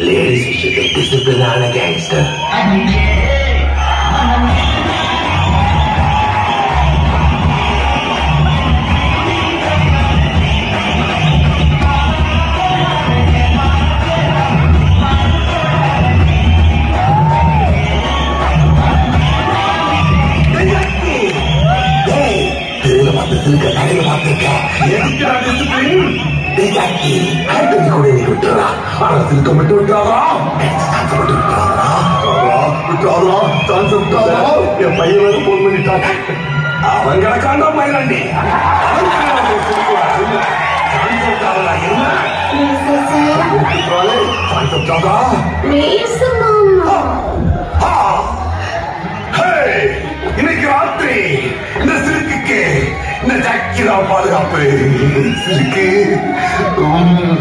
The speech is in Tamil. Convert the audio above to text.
Ladies and gentlemen, this is the Lana Gangster. Look at that, look at that. Yeah, you got this thing. நீ விட்டுறா ஆனா திருக்க மட்டும் விட்டுறாரா சான்ஸ் மட்டும் விட்டுறாரா? விட்டுறாரா சான்ஸ் விட்டுறாரா என் பையன் வேற போன் பண்ணிட்டான். அவன் கிடக்காண்டா மயிலாண்டி. விட்டாரா விட்டாரா! இன்னைக்கு ராத்திரி இந்த தான் பாதுகாப்பு. சிறுக்கு. 哦